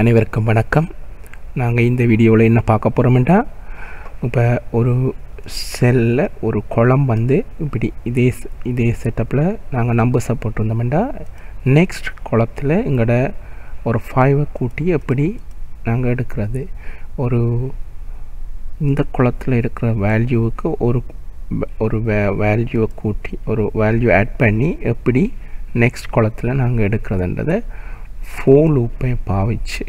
அனைவருக்கும் வணக்கம். நாங்கள் இந்த வீடியோவில் என்ன பார்க்க போகிறோம்டா இப்போ ஒரு செல்லில் ஒரு குளம் வந்து இப்படி இதே இதே செட்டப்பில் நாங்கள் நம்பர்ஸை போட்டிருந்தோம்டா நெக்ஸ்ட் குளத்தில் எங்களோட ஒரு ஃபைவை கூட்டி எப்படி நாங்கள் எடுக்கிறது? ஒரு இந்த குளத்தில் இருக்கிற வேல்யூவுக்கு ஒரு ஒரு வே வேல்யூவை கூட்டி ஒரு வேல்யூ ஆட் பண்ணி எப்படி நெக்ஸ்ட் குளத்தில் நாங்கள் எடுக்கிறதுன்றதை ஃபோன் லூப்பை பாவிச்சு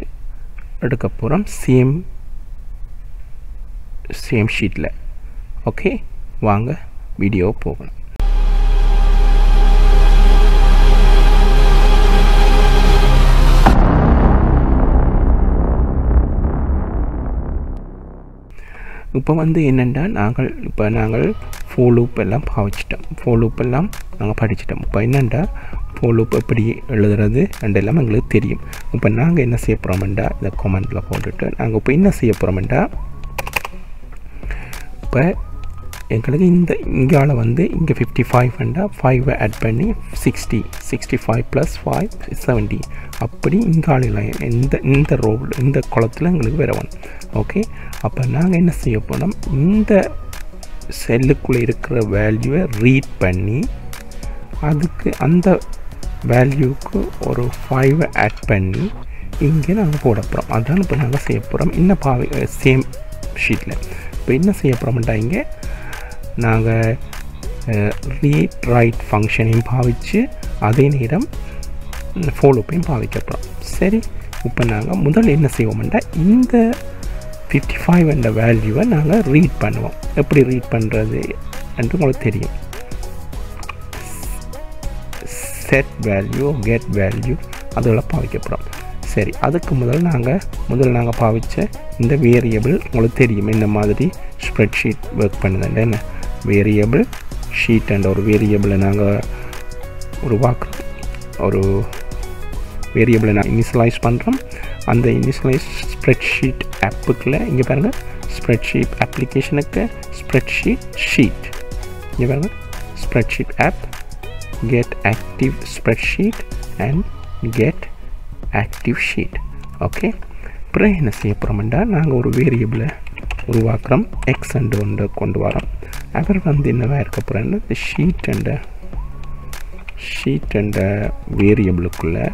எடுக்க போகிறோம் சேம் சேம் ஷீட்டில் ஓகே வாங்க வீடியோ போகணும் இப்போ வந்து என்னென்னா நாங்கள் இப்போ நாங்கள் ஃபோர் லூப் எல்லாம் பாவிச்சிட்டோம். ஃபோர் லூப் எல்லாம் நாங்கள் படிச்சிட்டோம். இப்போ என்னென்னா ஃபோர் லூப் எப்படி எழுதுறது எல்லாம் எங்களுக்கு தெரியும். இப்போ நாங்கள் என்ன செய்ய போகிறோம்டா இந்த கமெண்டில் போட்டுட்டு நாங்கள் இப்போ என்ன செய்ய போகிறோம்டா இப்போ எங்களுக்கு இந்த இங்கால வந்து இங்கே ஃபிஃப்டி ஃபைவ் அண்டா ஃபைவை ஆட் பண்ணி sixty sixty five plus five seventy அப்படி இங்காலில் இந்த இந்த ரோடு இந்த குளத்தில் எங்களுக்கு வரவன் ஓகே அப்போ நாங்கள் என்ன செய்ய போனோம் இந்த செல்லுக்குள்ளே இருக்கிற வேல்யூவை ரீட் பண்ணி அதுக்கு அந்த வேல்யூக்கு ஒரு ஃபைவை ஆட் பண்ணி இங்கே நாங்கள் போட போகிறோம் அதான் இப்போ நாங்கள் செய்ய போகிறோம் இன்னும் பாவி சேம் ஷீட்டில் இப்போ என்ன செய்ய போகிறோம்டா இங்கே? நாங்கள் ரீட் ரைட் ஃபங்க்ஷனையும் பாவித்து அதே நேரம் ஃபோலோப்பையும் பாவிக்க போகிறோம் சரி இப்போ நாங்கள் முதல் என்ன செய்வோம்டா? இந்த ஃபிஃப்டி ஃபைவ் என்ற வேல்யூவை நாங்கள் ரீட் பண்ணுவோம். எப்படி ரீட் பண்ணுறது என்று உங்களுக்கு தெரியும். செட் வேல்யூ கெட் வேல்யூ அதெல்லாம் பாவிக்கப்படும். சரி அதுக்கு முதல் நாங்கள் முதல் நாங்கள் பாவித்த இந்த வேரியபிள் உங்களுக்கு தெரியும் இந்த மாதிரி ஸ்ப்ரெட்ஷீட் ஒர்க் பண்ணுதுண்டு என்ன? வேரியபிள் ஷீட் அண்ட் ஒரு வேரியபிளை நாங்கள் உருவாக்குறோம். ஒரு வேரியபிளை நான் இனிஷியலைஸ் பண்ணுறோம் அந்த இனிஷியலைஸ் ஸ்ப்ரெட்ஷீட் ஆப்புக்குள்ளே இங்கே பாருங்கள் ஸ்ப்ரெட்ஷீட் அப்ளிகேஷனுக்கு ஸ்ப்ரெட்ஷீட் ஷீட் இங்கே பாருங்கள் spreadsheet app get active spreadsheet and get active sheet. Okay அப்புறம் என்ன செய்ய போகிறோம்டா நாங்கள் ஒரு வேரியபிளை உருவாக்குறோம். எக்ஸ் அண்டு ஒன்று கொண்டு வரோம். அவர் வந்து என்னவா இருக்க போகிறோன்னா இந்த ஷீட் அண்ட ஷீட் அண்ட வேரியபிளுக்குள்ளே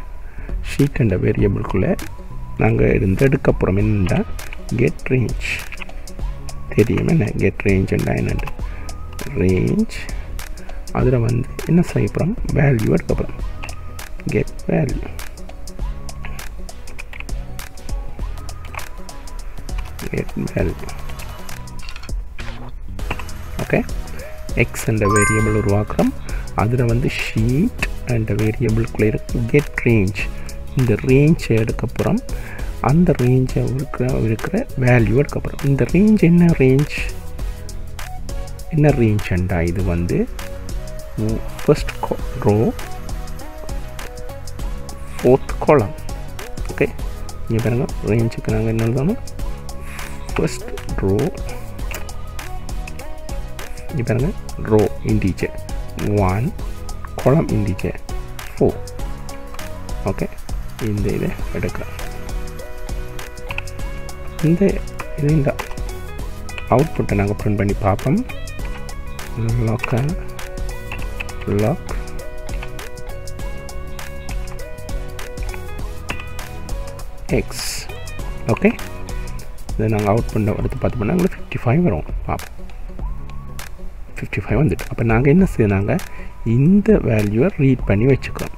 ஷீட் அண்ட வேரியபிளுக்குள்ளே நாங்கள் இருந்து எடுக்க போகிறோம் என்னென்னா கெட் ரேஞ்ச் தெரியும் என்ன? கெட் ரேஞ்ச் என்னென்னு ரேஞ்ச் அதில் வந்து என்ன செய்ய போகிறோம் வேல்யூ எடுக்க போகிறோம் get value get value okay X என்ற வேரியபிள் உருவாக்குறோம். அதில் வந்து ஷீட் என்ற வேரியபிள்குள்ளே இருக்கு கெட் ரேஞ்ச் இந்த ரேஞ்சை எடுக்க போகிறோம் அந்த ரேஞ்சை இருக்கிற இருக்கிற வேல்யூ எடுக்க போகிறோம் இந்த ரேஞ்ச் என்ன ரேஞ்ச் என்ன ரேஞ்ச் அண்டா இது வந்து? First row fourth column. Okay இங்கே பாருங்க ரேஞ்சுக்கு நாங்கள் என்ன எழுதணும்? ஃபர்ஸ்ட் ரோ இங்கே பாருங்க row integer one column integer four okay இந்த இதை எடுக்கலாம். இந்த இது இந்த அவுட்புட்டை நாங்கள் ப்ரிண்ட் பண்ணி பார்ப்போம். Local lock x. ஓகே இதை நாங்கள் அவுட் பண்ண எடுத்து பார்த்தோம்னா எங்களுக்கு ஃபிஃப்டி ஃபைவ் வரும். பார்ப்போம் ஃபிஃப்டி ஃபைவ் வந்துட்டு. அப்போ நாங்கள் என்ன செய்யணாங்க இந்த வேல்யூவை ரீட் பண்ணி வச்சுக்கிறோம்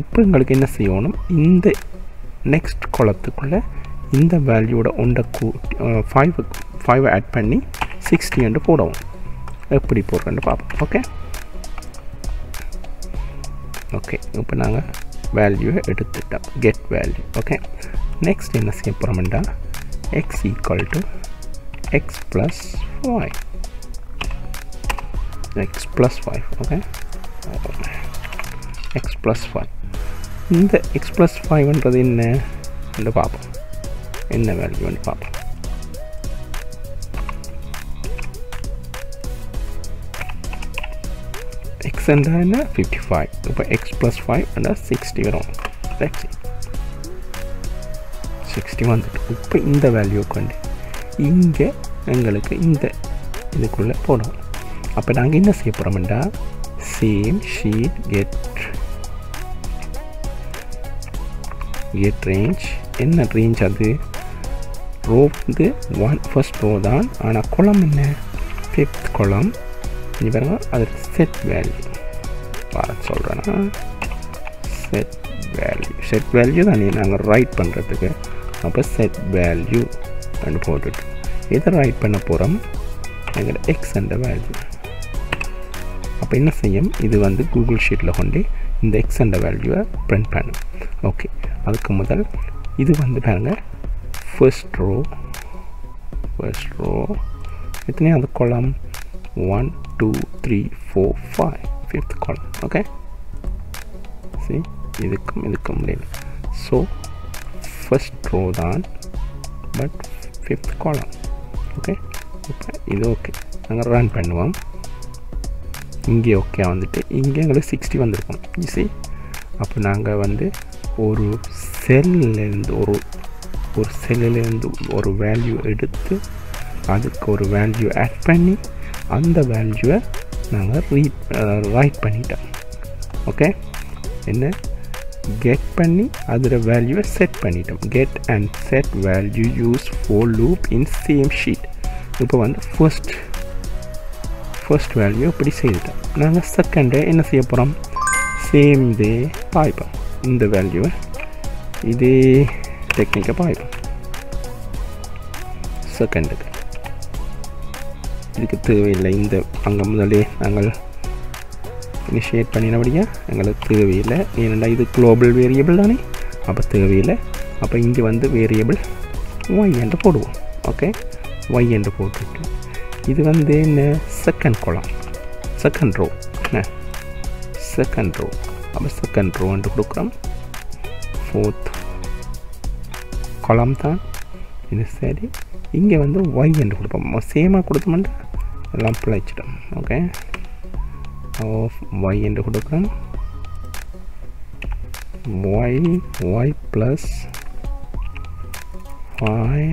இப்போ எங்களுக்கு என்ன செய்யணும்? இந்த நெக்ஸ்ட் குளத்துக்குள்ளே இந்த வேல்யூவோட ஒன்றை கூட்டி ஃபைவ் ஃபைவ் ஆட் பண்ணி சிக்ஸ்டி என்று போடவும். எப்படி போடுறேன்னு பார்ப்போம் ஓகே ஓகே இப்போ நாங்கள் வேல்யூவை எடுத்துட்டோம். கெட் வேல்யூ ஓகே நெக்ஸ்ட் என்ன செய்ய போகிறோம்டா X equal to X plus five X plus five okay X plus five இந்த எக்ஸ் ப்ளஸ் ஃபைவ்ன்றது என்ன? என்று பார்ப்போம். என்ன வேல்யூன்னு பார்ப்போம். எக்ஸ் என்றால் என்ன ஃபிஃப்டி ஃபைவ் இப்போ எக்ஸ் ப்ளஸ் ஃபைவ் அந்த சிக்ஸ்டி வரும் ரைட் சிக்ஸ்டி வந்துட்டு இப்போ இந்த வேல்யூ கொண்டு இங்கே எங்களுக்கு இந்த இதுக்குள்ளே போடணும் அப்போ நாங்கள் என்ன செய்ய போகிறோம்டா same sheet get get range என்ன ரேஞ்ச் அது ரோ வந்து ஒன் ஃபர்ஸ்ட் ரோ தான் ஆனால் குளம் என்ன ஃபிஃப்த் குளம் இங்கே பாருங்க அது செட் வேல்யூ பார்த்து சொல்கிறேன்னா செட் வேல்யூ செட் வேல்யூ தானே நாங்கள் ரைட் பண்ணுறதுக்கு அப்போ செட் வேல்யூ அப்படின்னு போட்டுட்டு இதை ரைட் பண்ண போகிறோம் எங்களோட எக்ஸ் என்ற வேல்யூ அப்போ என்ன செய்யும்? இது வந்து கூகுள் ஷீட்டில் கொண்டு இந்த எக்ஸ் அண்ட் வேல்யூவை ப்ரிண்ட் பண்ணும் ஓகே அதுக்கு முதல் இது வந்து பாருங்கள் ஃபர்ஸ்ட் ரோ ஃபர்ஸ்ட் ரோ எத்தனையாவது column? One two three four five fifth column okay see? இதுக்கும் இதுக்கும் முடியல. ஸோ ஃபஸ்ட் ரோ தான் பட் ஃபிஃப்த் காலம் ஓகே இப்போ இது ஓகே நாங்கள் ரன் பண்ணுவோம். இங்கே ஓகே வந்துட்டு இங்கே எங்களுக்கு சிக்ஸ்டி வந்திருக்கும். ஈஸி அப்போ நாங்கள் வந்து ஒரு செல்லிலேருந்து ஒரு ஒரு செல்லிலேருந்து ஒரு வேல்யூ எடுத்து அதுக்கு ஒரு வேல்யூ ஆட் பண்ணி அந்த வேல்யூவை நாங்கள் ரீட் ரைட் பண்ணிட்டோம். ஓகே என்ன? கெட் பண்ணி அதில் வேல்யூவை செட் பண்ணிட்டோம். Get and set value use for loop in same sheet இப்போ வந்து ஃபர்ஸ்ட் ஃபர்ஸ்ட் வேல்யூ இப்படி செய்துட்டோம். நாங்கள் செகண்டே என்ன செய்ய போகிறோம் சேம் இதே பாய்ப்போம். இந்த வேல்யூவை இதே டெக்னிக்கை பாய்ப்போம். செகண்டுக்கு இதுக்கு தேவையில்லை. இந்த அங்கே முதலே நாங்கள் இனிஷியேட் பண்ணினபடியா எங்களுக்கு தேவையில்லை. ஏனெண்டா இது குளோபல் வேரியபிள் தானே. அப்போ தேவையில்லை. அப்போ இங்கே வந்து வேரியபிள் ஒய் என்று போடுவோம். ஓகே ஒய் என்று போட்டுட்டு இது வந்து என்ன? செகண்ட் குளம் செகண்ட் ரோ என்ன? செகண்ட் ரோ அப்போ செகண்ட் ரோ என்று கொடுக்குறோம். ஃபோர்த் குளம் தான். இது சரி. இங்கே வந்து ஒய் என்று கொடுப்போம். சேமாக கொடுத்தோம்னா எல்லாம் பிழைச்சிடும். ஓகே ஆஃப் ஒய் என்று கொடுக்குறோம் Y Y plus five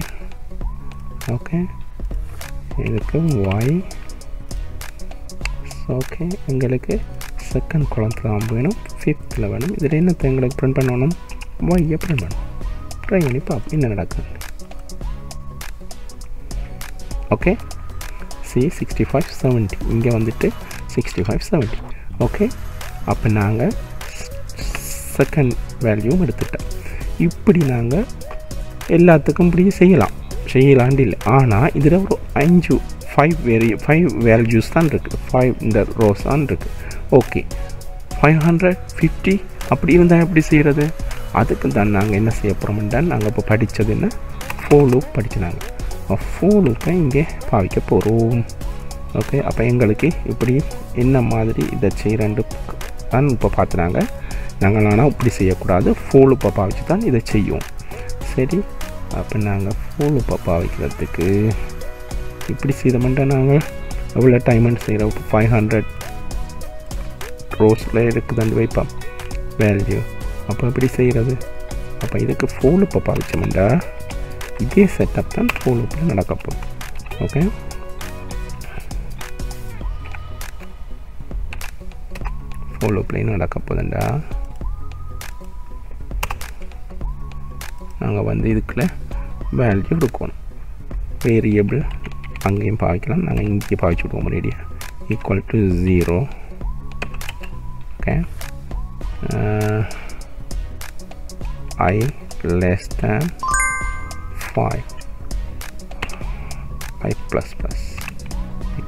okay இதுக்கு ஒய் ஓகே எங்களுக்கு செகண்ட் குளத்தில் தான் வேணும். ஃபிஃப்த்தில் வேணும். இதில் என்ன எங்களுக்கு ப்ரிண்ட் பண்ணணும்? ஒய்யை ப்ரிண்ட் பண்ணணும். ட்ரை பண்ணி பார்ப்போம் என்ன நடக்குது? Okay see sixty five seventy இங்கே வந்துட்டு சிக்ஸ்டி ஃபைவ் செவன்ட்டி ஓகே அப்போ நாங்கள் செகண்ட் வேல்யூவும் எடுத்துட்டோம். இப்படி நாங்கள் எல்லாத்துக்கும் இப்படி செய்யலாம். செய்யலாண்டு இல்லை. ஆனால் இதில் ஒரு அஞ்சு ஃபைவ் வேரி ஃபைவ் வேல்யூஸ் தான் இருக்குது ஃபைவ் இந்த ரோஸ் தான் இருக்குது ஓகே ஃபைவ் ஹண்ட்ரட் ஃபிஃப்டி அப்படி இருந்தால் எப்படி செய்கிறது அதுக்கு தான் நாங்கள் என்ன செய்ய போகிறோம்னா நாங்கள் இப்போ படித்தது என்ன? ஃபோர் படிச்சினாங்க ஃபோர் இங்கே பாவிக்க போகிறோம் ஓகே அப்போ எங்களுக்கு இப்படி என்ன மாதிரி இதை செய்கிறேன்ட்டு தான் இப்போ பார்த்துனாங்க நாங்கள் ஆனால் இப்படி செய்யக்கூடாது. ஃபோர் இப்போ பாவிச்சு தான் இதை செய்யும். சரி அப்போ நாங்கள் ஃபோர் இப்போ பாவிக்கிறதுக்கு இப்படி செய்தோம்னா நாங்கள் எவ்வளோ டைமண்ட் செய்கிறோம் இப்போ ஃபைவ் ஹண்ட்ரட் ரோஸில் இருக்குதுன்னு வைப்போம். வேல்யூ அப்போ எப்படி செய்கிறது அப்போ இதுக்கு ஃபோல் இப்போ பாவிச்சோம்டா. இதே செட்டப் தான் ஃபோல் உப்பில் நடக்க ஓகே ஃபோல் உப்பில் நடக்க போகுதுண்டா. நாங்கள் வந்து இதுக்குள்ளே வேல்யூ கொடுக்கணும். வேரியபிள் அங்கேயும் பாவிக்கலாம் நாங்கள் இங்கேயும் பாவிச்சு விடுவோம் ரெடியாக equal to zero okay I less than 5 five plus plus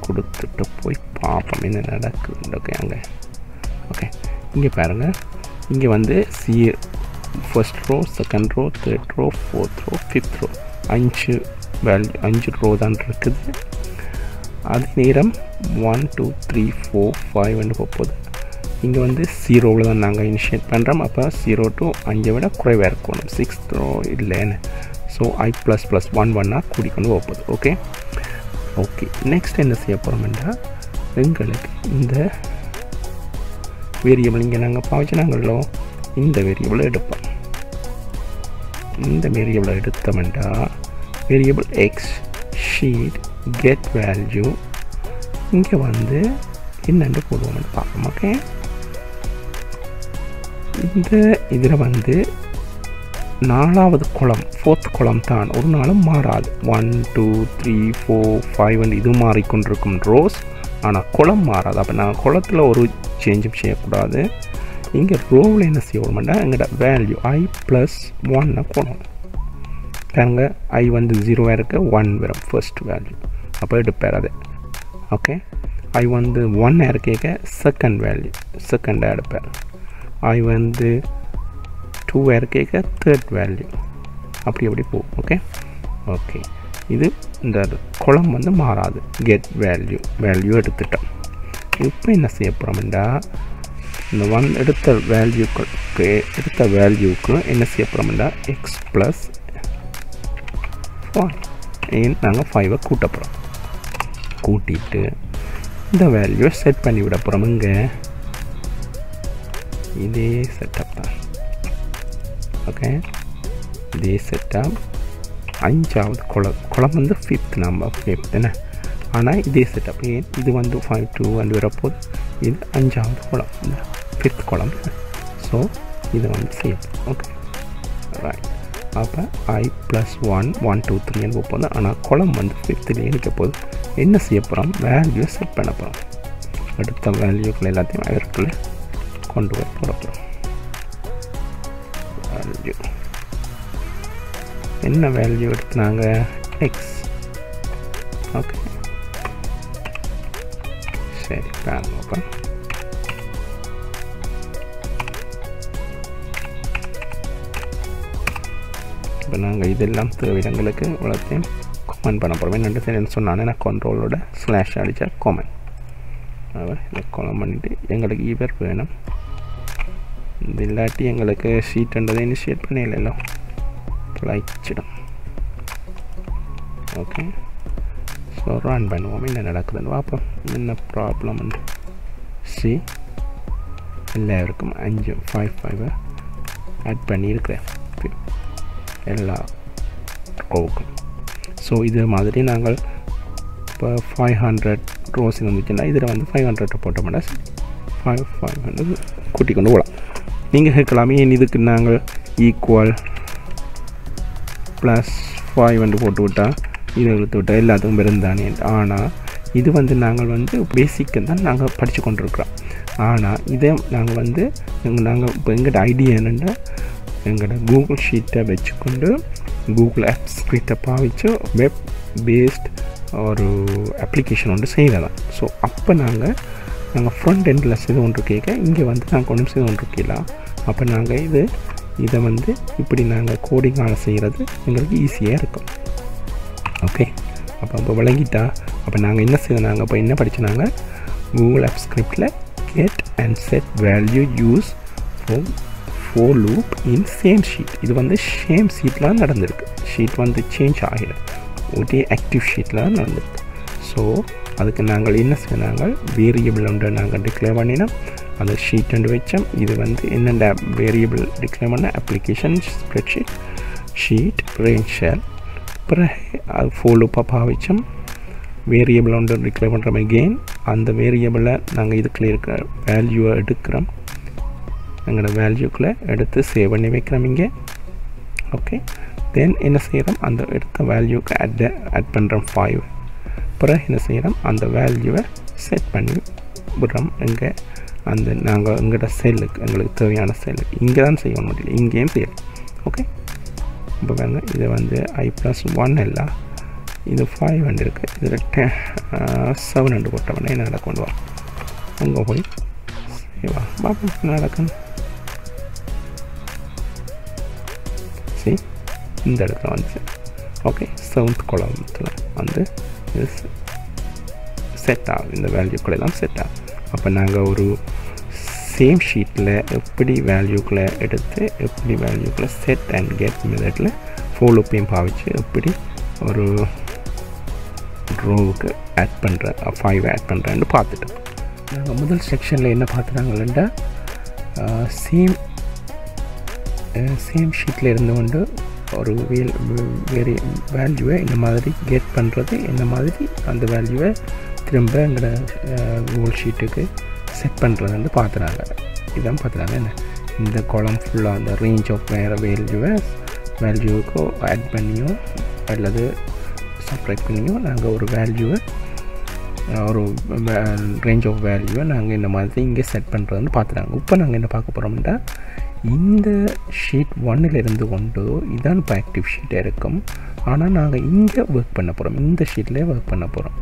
கொடுத்துட்டு போய் பார்ப்போம் என்ன நடக்குது ஓகே அங்கே. ஓகே இங்கே பாருங்கள் இங்கே வந்து see first row second row third row fourth row fifth row அஞ்சு வேல்யூ அஞ்சு ரோ தான் இருக்குது. அதே நேரம் ஒன் டூ த்ரீ ஃபோர் ஃபைவ்னு போகுது இங்கே வந்து ஜீரோவில் தான் நாங்கள் இனிஷியேட் பண்ணுறோம் அப்போ ஜீரோ டு அஞ்சை விட குறைவாக இருக்கணும். சிக்ஸ் ரோ இல்லைன்னு. So I plus plus one ஒன்னாக கூடிக்கொண்டு போகுது ஓகே ஓகே நெக்ஸ்ட் என்ன செய்ய போகிறோம்னா எங்களுக்கு இந்த வேரியபிள் இங்கே நாங்கள் பாய்ச்சினாங்களோ இந்த வேரியபிளை எடுப்போம். இந்த வேரியபிளை எடுத்தோம்டா variable X sheet get value இங்கே வந்து என்னென்று போடுவோம்னு பார்ப்போம். ஓகே இந்த இதில் வந்து நாலாவது குளம் ஃபோர்த் குளம் தான். ஒரு நாளும் மாறாது. One two three four five வந்து இது மாறிக்கொண்டிருக்கும் ரோஸ் ஆனால் குளம் மாறாது. அப்போ நான் குளத்தில் ஒரு சேஞ்சும் செய்யக்கூடாது. இங்கே ரோவில் என்ன செய்யணும்னா எங்கள்கிட்ட வேல்யூ ஐ ப்ளஸ் ஒன்னை குளம் பாருங்க ஐ வந்து ஜீரோவாக இருக்க ஒன் வரும் ஃபர்ஸ்ட் வேல்யூ அப்போ எடுப்பார் அது. ஓகே ஐ வந்து ஒன் இருக்க செகண்ட் வேல்யூ செகண்டாக எடுப்பார். ஐ வந்து டூ இருக்க தேர்ட் வேல்யூ அப்படி அப்படி போகும் ஓகே ஓகே இது இந்த குளம் வந்து மாறாது. கெட் வேல்யூ வேல்யூ எடுத்துட்டோம். இப்போ என்ன செய்ய போகிறோம்டா இந்த ஒன் எடுத்த வேல்யூக்கு எடுத்த வேல்யூக்கு என்ன செய்ய போகிறோம்டா எக்ஸ் ப்ளஸ் ஃபைவ் நாங்கள் ஃபைவை கூட்ட போகிறோம் கூட்டிட்டு இந்த வேல்யூவை செட் பண்ணி விட போகிறோம் இங்கே இதே செட்டப் தான். ஓகே. இதே செட்டாக அஞ்சாவது குளம் குளம் வந்து ஃபிஃப்த் நம்பர் ஃபிஃப்த் என்ன ஆனால் இதே செட்டப் ஏன்? இது வந்து ஃபைவ் டூ வந்து வரப்போது. இது அஞ்சாவது குளம் ஃபிஃப்த் குளம். ஸோ இது வந்து சேம் ஓகே ரைட் அப்போ I plus one one two த்ரீன்னு போகுது ஆனால் குளம் வந்து ஃபிஃப்த்துலேயே இருக்க போது என்ன செய்ய போகிறோம் வேல்யூ செட் பண்ண போகிறோம் அடுத்த வேல்யூக்கள் எல்லாத்தையும் அதற்குள்ளே கொண்டு வர போகிறோம் வேல்யூ என்ன வேல்யூ எடுத்துனாங்க? எக்ஸ் ஓகே சரி பாருங்க இப்போ நாங்கள் இதெல்லாம் தேவையிடங்களுக்கு இவ்வளோத்தையும் கமெண்ட் பண்ண போகிறோம் என்னென்ன சரி சொன்னானே நான் கண்ட்ரோலோட ஸ்லாஷ் அடித்தா காமெண்ட் அவர் இதை கொலம் பண்ணிவிட்டு எங்களுக்கு இவர் வேணும். இல்லாட்டி எங்களுக்கு சீட்டுன்றதை இனிஷியேட் பண்ணிடலாம். லைச்சிடும் ஓகே ஸோ ரன் பண்ணுவோம். என்ன நடக்குதுன்னு பார்ப்போம். என்ன ப்ராப்ளம் சி எல்லாருக்கும் அஞ்சு ஃபைவ் ஃபைவ் ஆட் பண்ணியிருக்கிறேன். எல்லா ரோவுக்கும் ஸோ இது மாதிரி நாங்கள் இப்போ ஃபைவ் ஹண்ட்ரட் ரோஸ் இருந்துச்சுன்னா இதில் வந்து ஃபைவ் ஹண்ட்ரட் போட்டோம்னா ஃபைவ் ஃபைவ் ஹண்ட்ரட் கூட்டி கொண்டு போகலாம். நீங்கள் கேட்கலாமே. ஏன் இதுக்கு நாங்கள் ஈக்குவல் ப்ளஸ் ஃபைவ் வந்து போட்டு விட்டால் இதை எடுத்து விட்டால் எல்லாத்துக்கும் பிறந்தானே ஆனால் இது வந்து நாங்கள் வந்து பேசிக்கு தான் நாங்கள் படித்து கொண்டிருக்கிறோம். ஆனால் இதை நாங்கள் வந்து எங்கள் நாங்கள் இப்போ எங்கள்கிட்ட ஐடியா என்னென்னா எங்களோட கூகுள் ஷீட்டை வச்சுக்கொண்டு கூகுள் ஆப்ஸ் கிட்ட பாவிச்சு வெப் பேஸ்ட் ஒரு அப்ளிகேஷன் ஒன்று செய்யலாம் ஸோ அப்போ நாங்கள் நாங்கள் ஃப்ரண்ட் எண்டில் செய்து ஒன்று கேட்க இங்கே வந்து நாங்கள் ஒன்றும் செய்து ஒன்று இருக்கலாம் அப்போ நாங்கள் இது இதை வந்து இப்படி நாங்கள் கோடிங்கான செய்கிறது எங்களுக்கு ஈஸியாக இருக்கும். ஓகே அப்போ அப்போ விளங்கிட்டா? அப்போ நாங்கள் என்ன செய்ய நாங்கள் இப்போ என்ன படித்தோம் Google app ஸ்கிரிப்டில் get and set value use for for loop in same sheet இது வந்து சேம் ஷீட்டில் நடந்திருக்கு. ஷீட் வந்து சேஞ்ச் ஆகிடும் ஒரே ஆக்டிவ் ஷீட்டில் நடந்திருக்கு. ஸோ அதுக்கு நாங்கள் என்ன நாங்கள் வேரியபிள் ஒன்று நாங்கள் டிக்ளேர் பண்ணினோம். அந்த ஷீட் ஒன்று வச்சோம். இது வந்து என்னென்ன வேரியபிள் டிக்ளேர் பண்ண application spreadsheet sheet range share பிறகு அது ஃபோலோப்பாக பாவிச்சோம். வேரியபிள் ஒன்று டிக்ளேர் பண்ணுறோம் அகெயின் அந்த வேரியபிளை நாங்கள் இதுக்குள்ளே இருக்கிற வேல்யூவை எடுக்கிறோம். எங்களோட வேல்யூக்குள்ளே எடுத்து சேவ் பண்ணி வைக்கிறோம் இங்கே. ஓகே தென் என்ன செய்கிறோம்? அந்த எடுத்த வேல்யூக்கு அட் ஆட் பண்ணுறோம் ஃபைவ் அப்புறம் என்ன செய்கிறோம் அந்த வேல்யூவை செட் பண்ணி விடுறோம். இங்கே அந்த நாங்கள் எங்களோட செல்லுக்கு எங்களுக்கு தேவையான செல்லுக்கு இங்கே தான் செய்யணும் முடியல இங்கேயும் செய்யணும் ஓகே இப்போ பாருங்கள் இது வந்து ஐ ப்ளஸ் ஒன் எல்லாம் இது ஃபைவ் ஹண்ட் இருக்குது இதில் டெ செவன் ஹண்ட் போட்டவொடனே என்ன கொண்டு வா அங்கே போய் சரிவா பாப்பா நடக்கும் சரி. இந்த இடத்துல வந்து ஓகே செவன்த் குளத்தில் வந்து செட் ஆகும் இந்த வேல்யூக்கள் எல்லாம் செட் ஆகும் அப்போ நாங்கள் ஒரு சேம் ஷீட்டில் எப்படி வேல்யூக்களை எடுத்து எப்படி வேல்யூக்களை செட் அண்ட் கெட் மெத்தடில் ஃபோலோப்பையும் பாவிச்சு எப்படி ஒரு ரோவுக்கு ஆட் பண்ணுற ஃபைவ் ஆட் பண்ணுறேன்னு பார்த்துட்டோம். நாங்கள் முதல் செக்ஷனில் என்ன பார்த்துட்டாங்கன்னா சேம் சேம் ஷீட்டில் இருந்து கொண்டு ஒரு வேல் வேறு வேல்யூவை இந்த மாதிரி கெட் பண்ணுறது இந்த மாதிரி அந்த வேல்யூவை திரும்ப எங்களோட கூகுள் ஷீட்டுக்கு செட் பண்ணுறது வந்து பார்த்துறாங்க. இதான் பார்த்துறாங்க என்ன? இந்த குளம் ஃபுல்லாக அந்த ரேஞ்ச் ஆஃப் வேறு வேல்யூவை வேல்யூவுக்கு ஆட் பண்ணியோ அல்லது சப்ரேட் பண்ணியோ நாங்கள் ஒரு வேல்யூவை ஒரு ரேஞ்ச் ஆஃப் வேல்யூவை நாங்கள் இந்த மாதிரி இங்கே செட் பண்ணுறதுன்னு பார்த்துறாங்க. இப்போ நாங்கள் என்ன பார்க்க போகிறோம்னா இந்த ஷீட் ஒன்னிலிருந்து ஒன்று இதான் இப்போ ஆக்டிவ் ஷீட்டாக இருக்கும். ஆனால் நாங்கள் இங்கே ஒர்க் பண்ண போகிறோம் இந்த ஷீட்டில் ஒர்க் பண்ண போகிறோம்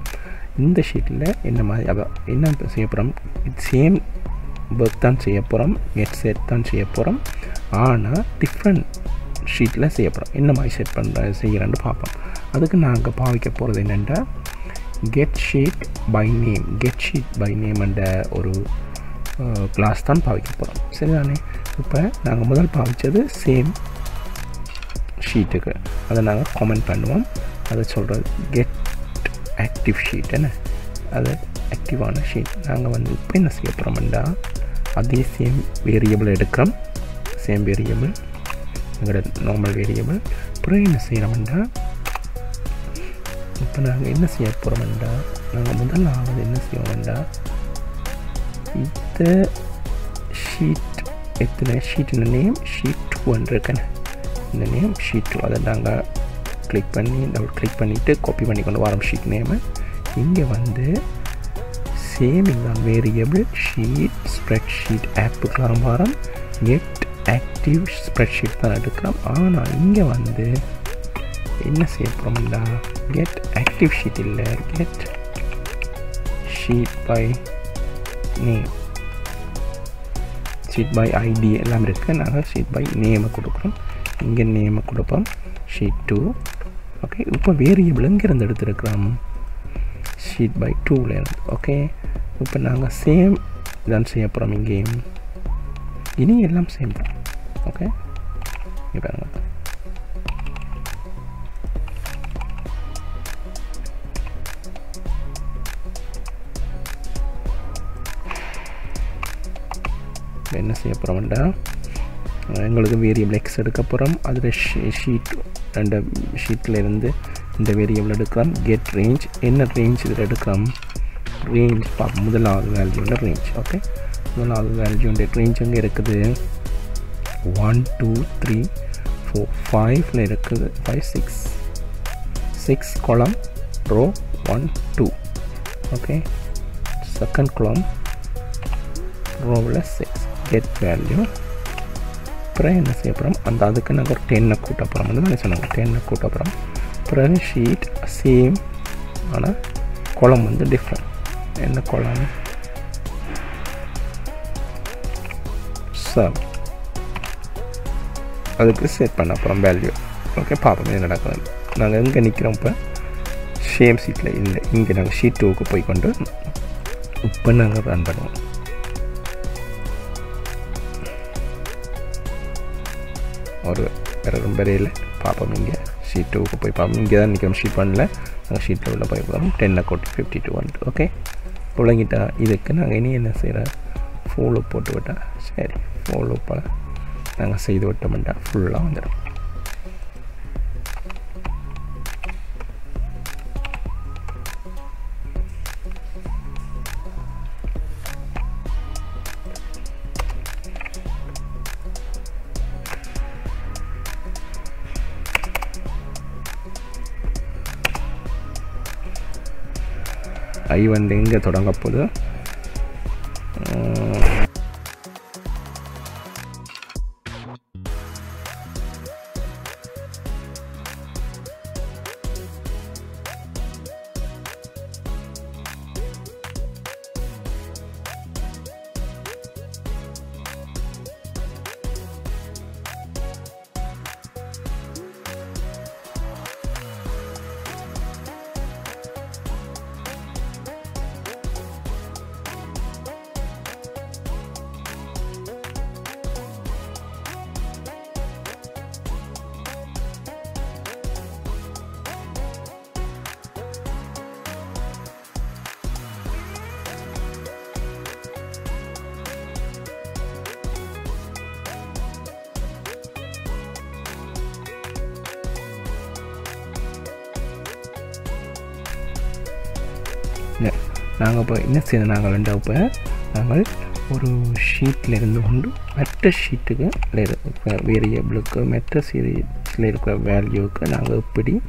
இந்த ஷீட்டில் என்ன மாதிரி அதான் என்ன செய்ய போகிறோம் சேம் ஒர்க் தான் செய்ய போகிறோம் கெட் செட் தான் செய்ய போகிறோம் ஆனால் டிஃப்ரெண்ட் ஷீட்டில் செய்ய போகிறோம் என்ன மாதிரி செட் பண்ணுற செய்கிறேன்னு பார்ப்போம். அதுக்கு நாங்கள் பாவிக்க போகிறது என்னென்னா get sheet by name get sheet by name என்ற ஒரு கிளாஸ் தான் பாவிக்க போகிறோம் சரிதானே? இப்போ நாங்கள் முதல் பாவித்தது சேம் ஷீட்டுக்கு அதை நாங்கள் கமெண்ட் பண்ணுவோம். அதை சொல்கிறது கெட் ஆக்டிவ் ஷீட் என்ன? அது ஆக்டிவான ஷீட் நாங்கள் வந்து இப்போ என்ன செய்ய போகிறோம்டா அதே சேம் வேரியபிள் எடுக்கிறோம். சேம் வேரியபிள் எங்களோட நார்மல் வேரியபிள் அப்புறம் என்ன செய்கிறோம்டா இப்போ நாங்கள் என்ன செய்ய போகிறோம்டா நாங்கள் முதலாவது என்ன செய்வோம்டா இந்த ஷீட் எத்தனை ஷீட்டின் நேம் ஷீட் டூன்னு இருக்கேன் இந்த நேம் ஷீட் டூ அதை நாங்கள் கிளிக் பண்ணி டபுள் கிளிக் பண்ணிவிட்டு காப்பி பண்ணி கொண்டு வரோம் ஷீட் நேமு இங்கே வந்து சேம் இதுதான் வேரியபிள் ஷீட் ஸ்ப்ரெட் ஷீட் ஆப்புக்கெலாம் வரோம் கெட் ஆக்டிவ் ஸ்ப்ரெட் ஷீட் தான் எடுக்கிறோம். ஆனால் இங்கே வந்து என்ன செய்ய போகிறோம்டா கெட் ஆக்டிவ் ஷீட் இல்லை. Get sheet by name sheet by ID எல்லாம் இருக்குது நாங்கள் ஷீட் பை நேமை கொடுக்குறோம் இங்கே நேமை கொடுப்போம் ஷீட் டூ ஓகே இப்போ வேரியபிள் இங்கேருந்து எடுத்துருக்கிறோம் ஷீட் பை டூலேருந்து ஓகே இப்போ நாங்கள் சேம் தான் செய்ய போகிறோம் இங்கேயும் இனி எல்லாம் சேம் தான் ஓகே இங்கே பாருங்கள் என்ன செய்ய போகிறோம்டா எங்களுக்கு வேரியபிள் எக்ஸ் எடுக்க போகிறோம் அதில் ஷீட் ரெண்டு ஷீட்டில் இருந்து இந்த வேரியபிள் எடுக்கிறோம் கெட் ரேஞ்ச் என்ன ரேஞ்ச் இதில் எடுக்கிறோம் ரேஞ்ச் பார்ப்போம் முதலாவது வேல்யூண்ட ரேஞ்ச் ஓகே முதலாவது வேல்யூண்ட ரேஞ்ச் எங்கே இருக்குது? ஒன் டூ த்ரீ ஃபோர் ஃபைவ்ல இருக்குது. Five six six column row one two okay second column ரோவில் six get value அப்புறம் என்ன செய்ய போகிறோம் அந்த அதுக்கு நாங்கள் டென்னை கூட்ட போகிறோம் வந்து நான் சொன்னாங்க. டென்னை கூட்ட போகிறோம் அப்புறம் ஷீட் சேம் ஆனால் குளம் வந்து டிஃப்ரெண்ட் என்ன குளம்? சப் அதுக்கு செட் பண்ண போகிறோம் வேல்யூ ஓகே பார்ப்போம் என்ன நடக்குது நாங்கள் எங்கே நிற்கிறோம் இப்போ? ஷேம் சீட்டில் இல்லை இங்கே நாங்கள் ஷீட் டூவுக்கு போய் கொண்டு இப்போ நாங்கள் ரன் பண்ணுவோம். வேறு வேறு வரையில் பார்ப்போம் இங்கே. ஷீட் டூக்கு போய் பார்ப்போம். இங்கே தான் நிற்கிறோம் ஷீட் ஒனில் நாங்கள் ஷீட்டில் உள்ள போய் பார்ப்போம். டென்னை கோட்டி ஃபிஃப்டி டூ ஒன் ஓகே புழங்கிட்டா இதுக்கு நாங்கள் இனி என்ன செய்கிறோம் ஃபோலோ போட்டு விட்டால் சரி. ஃபோலோ பல நாங்கள் செய்து விட்டோம்ட்டா ஃபுல்லாக வந்துடும் கை வந்து எங்கே தொடங்க போது நாங்கள் இப்போ என்ன செய்யணும்? நாங்கள் ரெண்டா இப்போ நாங்கள் ஒரு ஷீட்டில் இருந்து கொண்டு மற்ற ஷீட்டுக்கு வேரியபிளுக்கு மற்ற சீரியஸில் இருக்கிற வேல்யூவுக்கு நாங்கள் எப்படி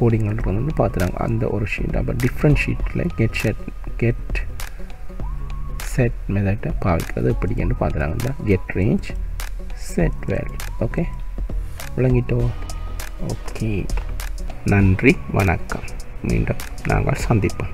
கோடிங் வந்து பார்த்துறாங்க அந்த ஒரு ஷீட் அப்போ டிஃப்ரெண்ட் ஷீட்டில் கெட் ஷெட் கெட் செட் மெதட்டை பாவிக்கிறது எப்படின்னு பார்த்துறாங்க இந்த get range set value okay விளங்கிட்டோ okay நன்றி. வணக்கம். மீண்டும் நாங்கள் சந்திப்போம்.